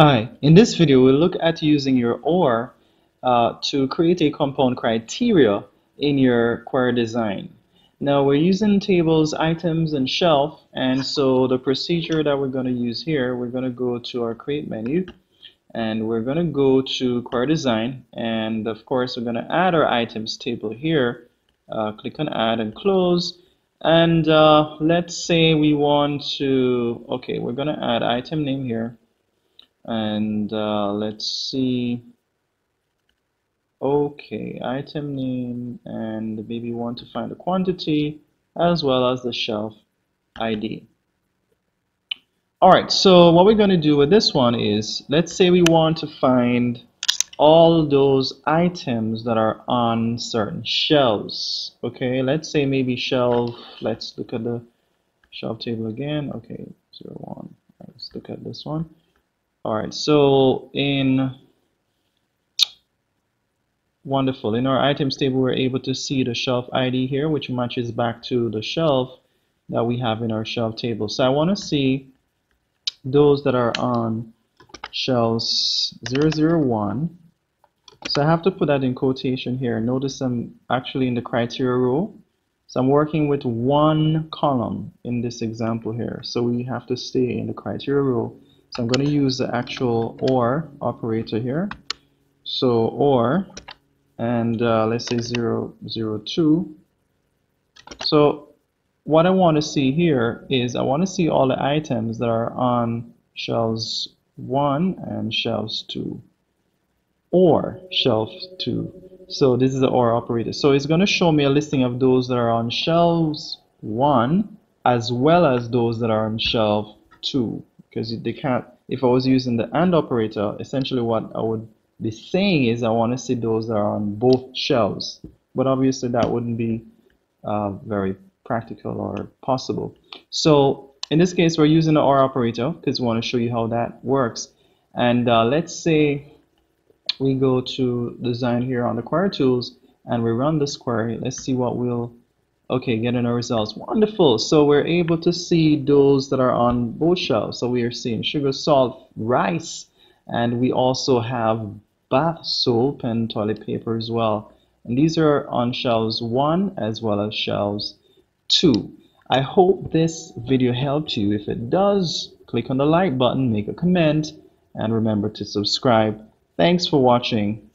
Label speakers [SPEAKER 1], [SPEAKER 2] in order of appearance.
[SPEAKER 1] Hi, in this video we'll look at using your OR uh, to create a compound criteria in your query design. Now we're using tables, items, and shelf and so the procedure that we're going to use here, we're going to go to our create menu and we're going to go to query design and of course we're going to add our items table here. Uh, click on add and close and uh, let's say we want to, okay, we're going to add item name here and uh, let's see. Okay item name and maybe want to find the quantity as well as the shelf ID alright so what we're going to do with this one is let's say we want to find all those items that are on certain shelves okay? Let's say maybe shelf let's look at the shelf table again. Okay zero one let's look at this one all right, so in wonderful. In our items table, we're able to see the shelf ID here, which matches back to the shelf that we have in our shelf table. So I want to see those that are on shelves 001. So I have to put that in quotation here. Notice I'm actually in the criteria row. So I'm working with one column in this example here. So we have to stay in the criteria row. So I'm going to use the actual OR operator here. So OR, and uh, let's say 0, 0, 2. So what I want to see here is I want to see all the items that are on shelves 1 and shelves 2 or shelf 2. So this is the OR operator. So it's going to show me a listing of those that are on shelves 1 as well as those that are on shelf 2 because they can't if I was using the AND operator essentially what I would be saying is I want to see those that are on both shelves. But obviously that wouldn't be uh, very practical or possible. So in this case we're using the OR operator because we want to show you how that works. And uh, let's say we go to design here on the query tools and we run this query let's see what we'll Okay, getting our results. Wonderful. So we're able to see those that are on both shelves. So we are seeing sugar, salt, rice, and we also have bath soap and toilet paper as well. And these are on shelves 1 as well as shelves 2. I hope this video helped you. If it does, click on the like button, make a comment, and remember to subscribe. Thanks for watching.